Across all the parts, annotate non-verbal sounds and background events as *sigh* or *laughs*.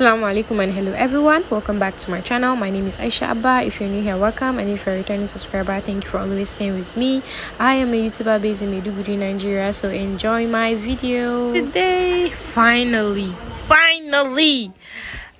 Assalamu alaikum and hello everyone. Welcome back to my channel. My name is Aisha Abba. If you're new here, welcome. And if you're a returning subscriber, thank you for always staying with me. I am a YouTuber based in Maiduguri, Nigeria. So enjoy my video. Today, finally, finally,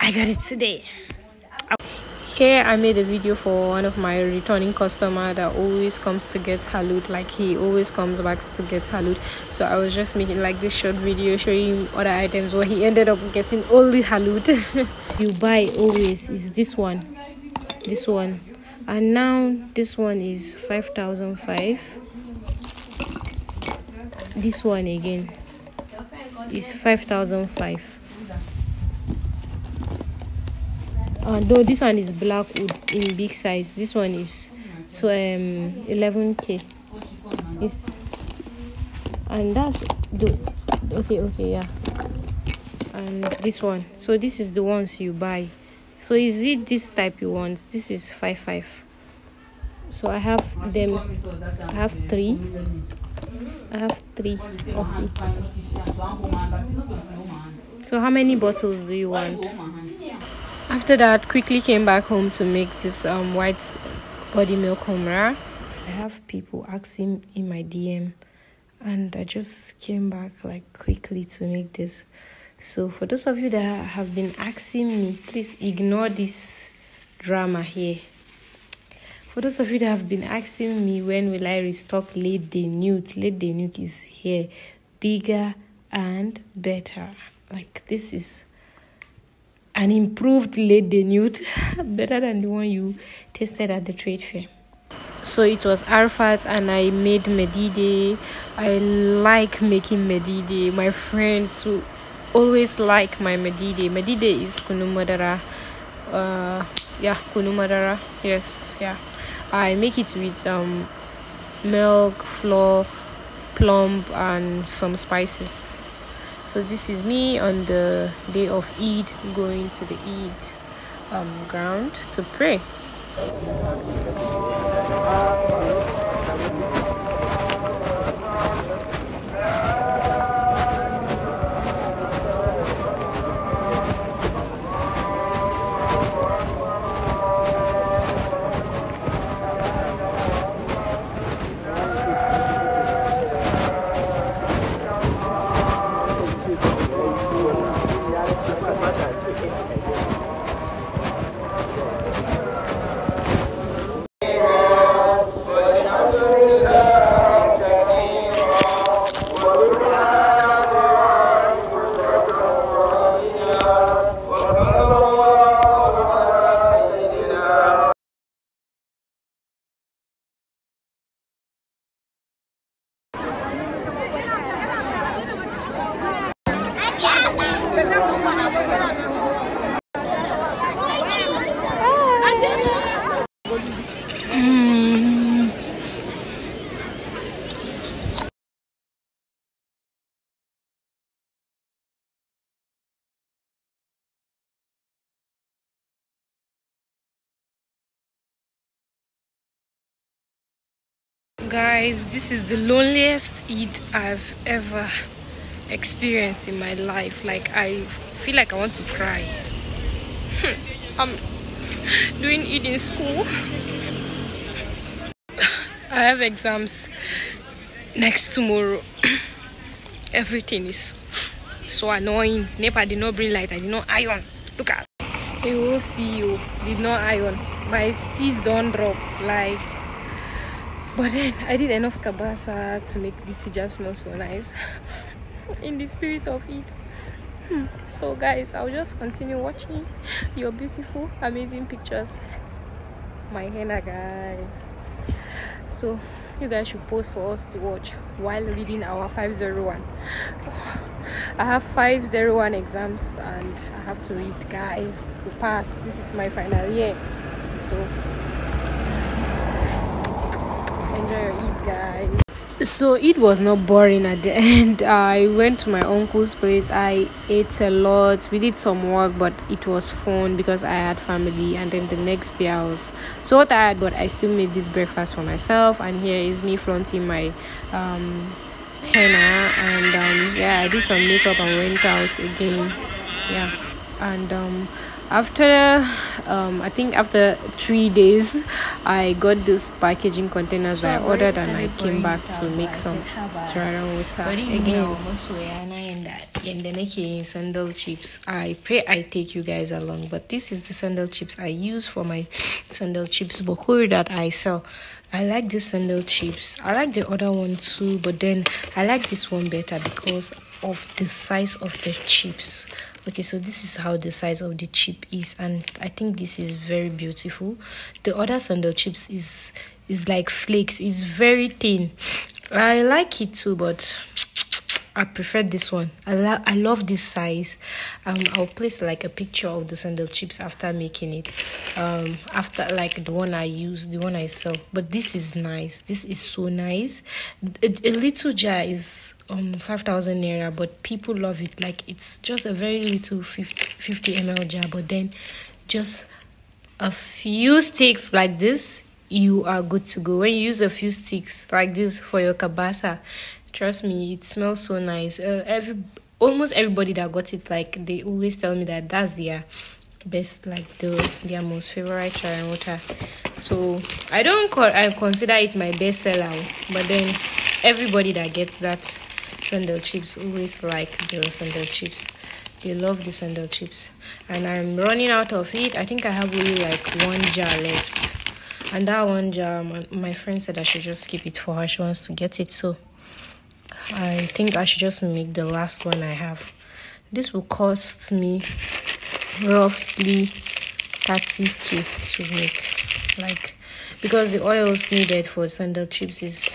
I got it today here i made a video for one of my returning customer that always comes to get halud like he always comes back to get halud so i was just making like this short video showing him other items where he ended up getting only halud *laughs* you buy always is this one this one. And now this one is 5005 this one again is 5005 uh, though this one is blackwood in big size. This one is so um 11k is and that's the okay okay yeah. And this one. So this is the ones you buy. So is it this type you want? This is five five. So i have them i have three. I have three of it. So how many bottles do you want after that quickly came back home to make this um, white body milk humra. I have people asking in my dm and i just came back like quickly to make this. So for those of you that have been asking me please ignore this drama here. For those of you that have been asking me when will i restock late day nude? Late day nude is here bigger and better. Like this is an improved late nude *laughs* better than the one you tasted at the trade fair. So it was arfat and i made medide. I like making medide. My friends who always like my medide. Medide is kunu madara uh yeah kunu madara yes yeah. I make it with um milk flour plum and some spices so this is me on the day of eid going to the eid um, ground to pray guys this is the loneliest eid i've ever experienced in my life. Like i feel like i want to cry. *laughs* I'm doing eid in school. *laughs* I have exams next tomorrow. *coughs* Everything is so annoying. Nepa did not bring light i did not iron. Look at. A see you. did not iron. My steez don't drop. Like but then I did enough kabasa to make this hijab smell so nice *laughs* in the spirit of it. Hmm. So guys, I'll just continue watching your beautiful, amazing pictures. My henna guys. So you guys should post for us to watch while reading our 501. *sighs* I have 501 exams and I have to read guys to pass. This is my final year. So enjoy your Eid, guys. So it was not boring at the *laughs* end. I went to my uncle's place. I ate a lot. We did some work, but it was fun because I had family. And then the next day I was so tired, but I still made this breakfast for myself. And here is me fronting my um, henna. And um, yeah, I did some makeup and went out again. Yeah. and um after um i think after three days i got this packaging containers so i ordered and i came back to make some turaren wuta again. yanda nake yin sandal chips i pray i take you guys along. But this is the sandal chips i use for my sandal chips bakhoor that i sell. I like this sandal chips. I like the other one too but then i like this one better because of the size of the chips okay so this is how the size of the chip is and i think this is very beautiful. The other sandal chips is is like flakes. It's very thin. I like it too but I prefer this one. I, lo- I love this size. Um, I'll place like a picture of the sandal chips after making it. Um, after like the one I use, the one I sell. But this is nice. This is so nice. A, a little jar is um 5000 naira but people love it like it's just a very little 50, 50 ml jar but then just a few sticks like this you are good to go when you use a few sticks like this for your kabasa trust me it smells so nice. Uh, every almost everybody that got it like they always tell me that that's their best like the their most favorite try water. So i don't call i consider it my best seller but then everybody that gets that sandal chips always like the sandal chips. They love the sandal chips. And i'm running out of it. I think i have only like one jar left. And that one jar my, my friend said i should just keep it for her. She wants to get it so i think i should just make the last one i have. This will cost me roughly 30k to make. Like because the oils needed for sandal chips is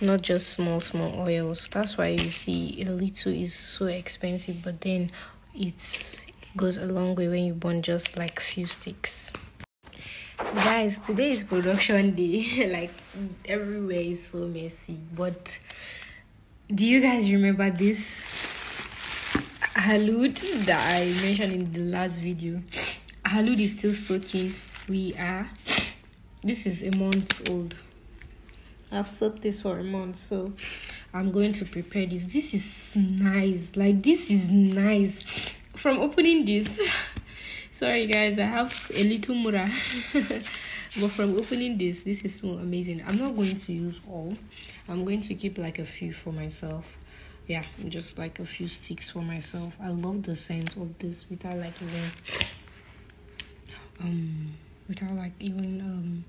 not just small small oils. That's why you see a little is so expensive but then it goes a long way when you burn just like few sticks. Guys today is production day. *laughs* Like everywhere is so messy but do you guys remember this halud that i mentioned in the last video halud is still soaking we are this is a month old I've soaked this for a month, so I'm going to prepare this. This is nice. Like this is nice. From opening this, *laughs* sorry guys, I have a little mura. *laughs* but from opening this, this is so amazing. I'm not going to use all. I'm going to keep like a few for myself. Yeah, just like a few sticks for myself. I love the scent of this without like even um without like even um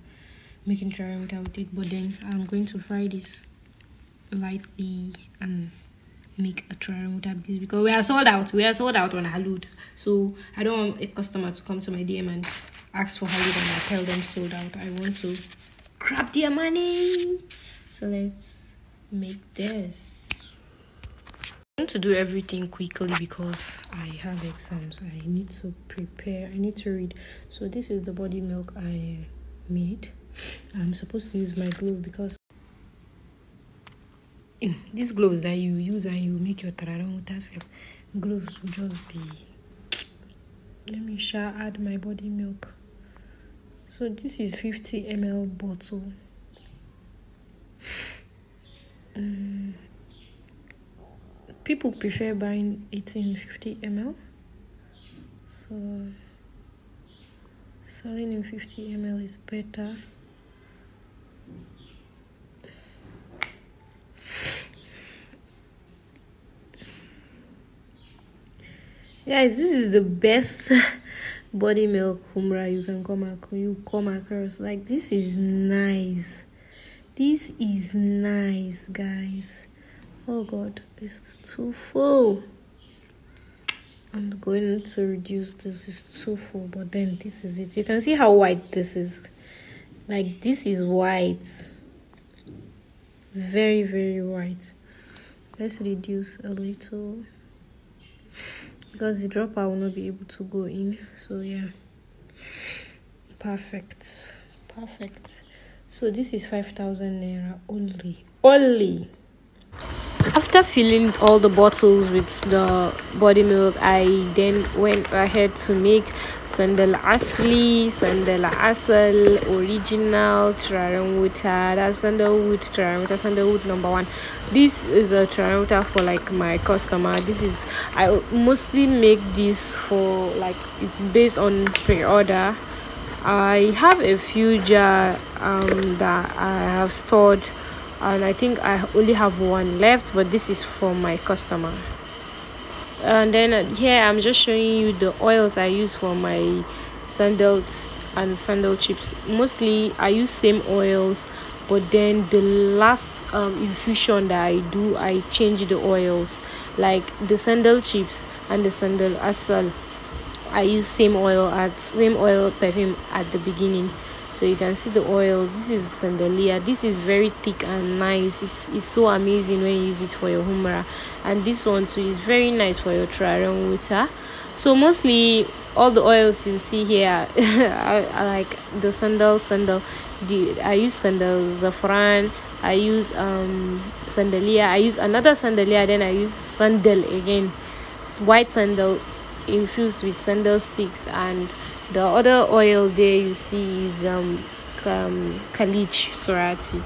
making sure i without it but then i'm going to fry this lightly and make a trial without this because we are sold out we are sold out on halud so i don't want a customer to come to my dm and ask for halud and i tell them sold out i want to grab their money so let's make this I want to do everything quickly because I have exams. I need to prepare. I need to read. So this is the body milk I made. I'm supposed to use my glove because these gloves that you use and you make your turaren gloves will just be let me share add my body milk so this is 50 ml bottle. Um, people prefer buying it in 50 ml so selling in 50 ml is better. Guys this is the best *laughs* body milk humra you can come across you come across. Like this is nice. This is nice guys. Oh god it's too full. I'm going to reduce this. Is too full but then this is it. You can see how white this is. Like this is white. Very very white. Let's reduce a little because the dropper will not be able to go in. So yeah. Perfect. Perfect. So this is 5000 naira only. Only after filling all the bottles with the body milk i then went ahead to make sandal asli sandal asal original turaren wuta that's sandalwood turaren wuta sandalwood number one. This is a turaren wuta for like my customer. This is i mostly make this for like it's based on pre-order. I have a few jar um that i have stored and I think I only have one left but this is for my customer. And then uh, here I'm just showing you the oils I use for my sandals and sandal chips. Mostly I use same oils but then the last um, infusion that I do I change the oils. Like the sandal chips and the sandal asal I use same oil at same oil perfume at the beginning so you can see the oil. This is sandalia. This is very thick and nice. It's, it's so amazing when you use it for your humra. And this one too is very nice for your turaren wuta so mostly all the oils you see here *laughs* I, like the sandal sandal. The i use sandal zafran. I use um sandalia. I use another sandalia then i use sandal again. It's white sandal infused with sandal sticks and the other oil there you see is um, um Caliche Sorati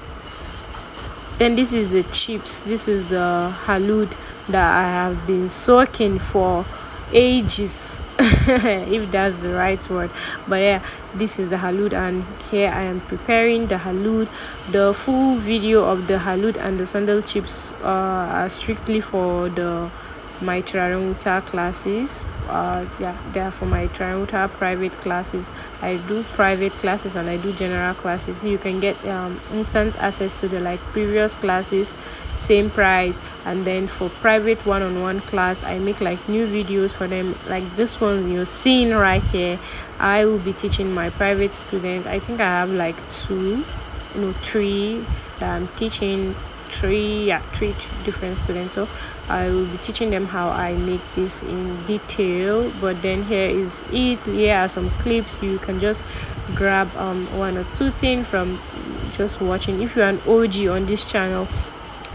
then this is the chips. This is the halud that I have been soaking for ages *laughs* if that's the right word. But yeah this is the halud and here i am preparing the halud. The full video of the halud and the sandal chips uh, are strictly for the my Turaren classes. Uh yeah they are for my Turaren private classes. I do private classes and i do general classes. You can get um, instant access to the like previous classes same price. And then for private one-on-one -on -one class i make like new videos for them. Like this one you're seeing right here i will be teaching my private students i think i have like two you know three that i'm teaching three yeah three different students. So i will be teaching them how i make this in detail but then here is it. Here are some clips. You can just grab um one or two things from just watching. If you're an og on this channel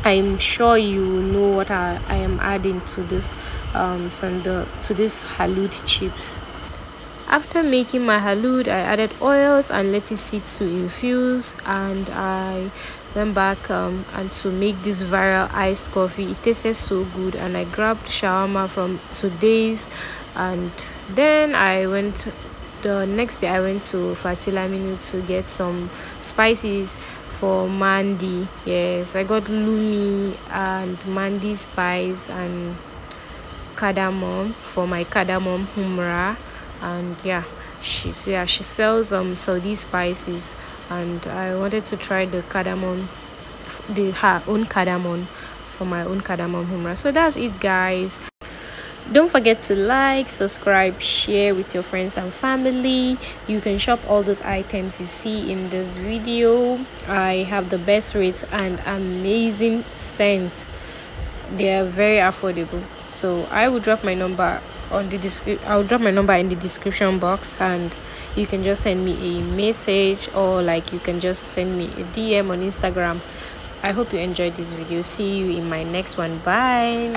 i'm sure you know what i, I am adding to this um sandal to this halud chips. After making my halud i added oils and lettuce seeds to infuse and i went back um, and to make this viral iced coffee it tasted so good. And i grabbed shawarma from today's and then i went the next day i went to fatilaminu to get some spices for mandi yes i got lumi and mandi spice and cardamom for my cardamom humra. And yeah she's yeah she sells um saudi spices and i wanted to try the cardamom the her own cardamom for my own cardamom humra. So that's it guys. Don't forget to like subscribe share with your friends and family. You can shop all those items you see in this video. I have the best rates and amazing scents. They are very affordable. So i will drop my number on the i'll drop my number in the description box and you can just send me a message or like you can just send me a dm on instagram. I hope you enjoyed this video. See you in my next one. Bye